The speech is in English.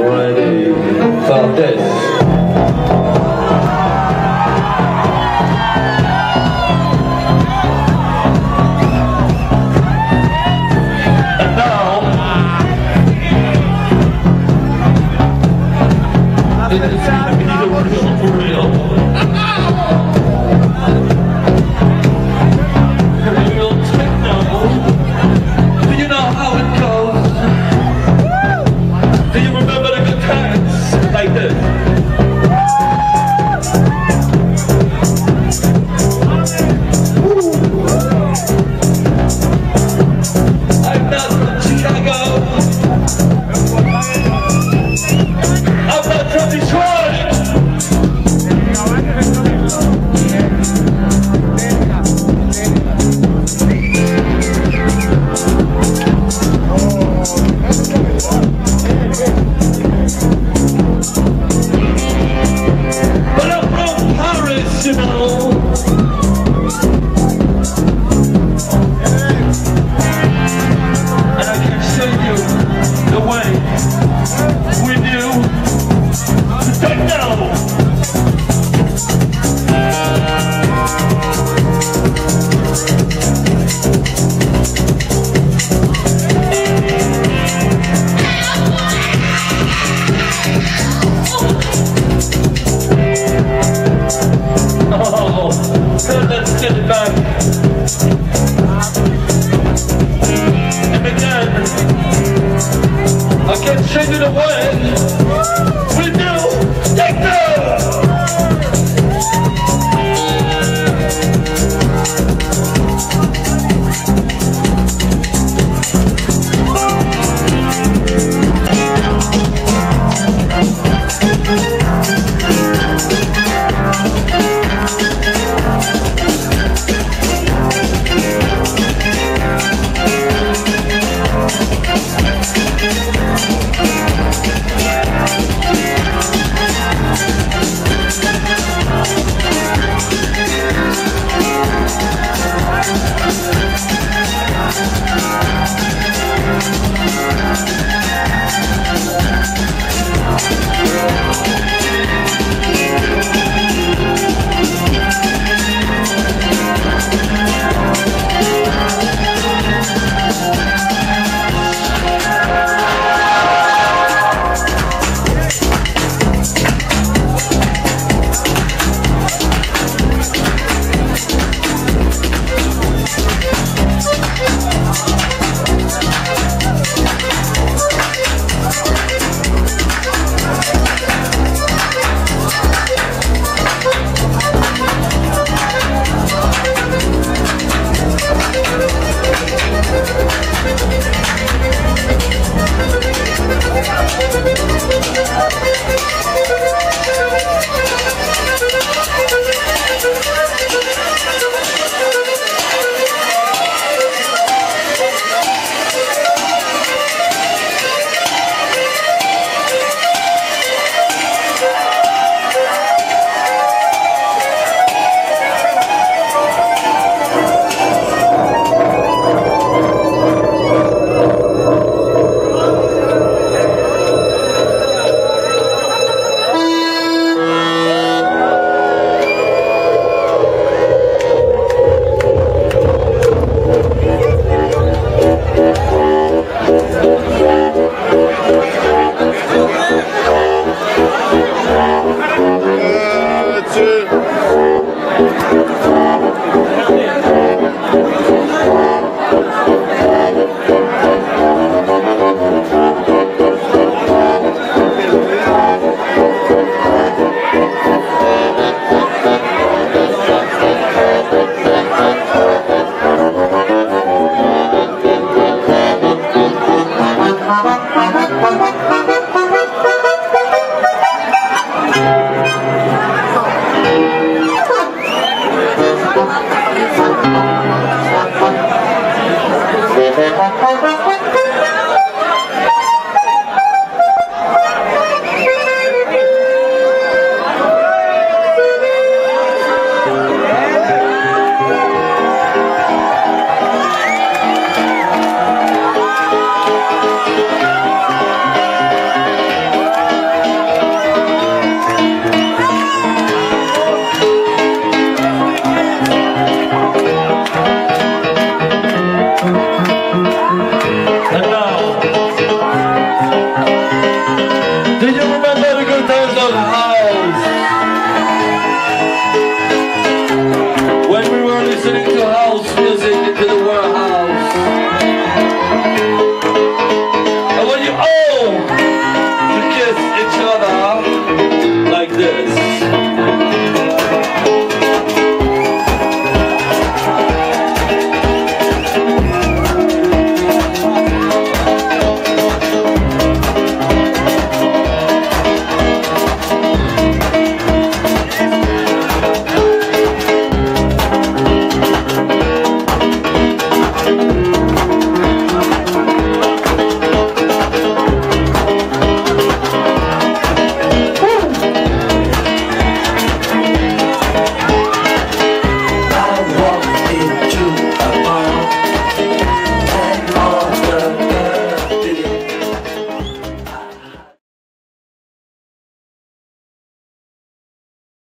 ready for this. It's not for real. say to the world.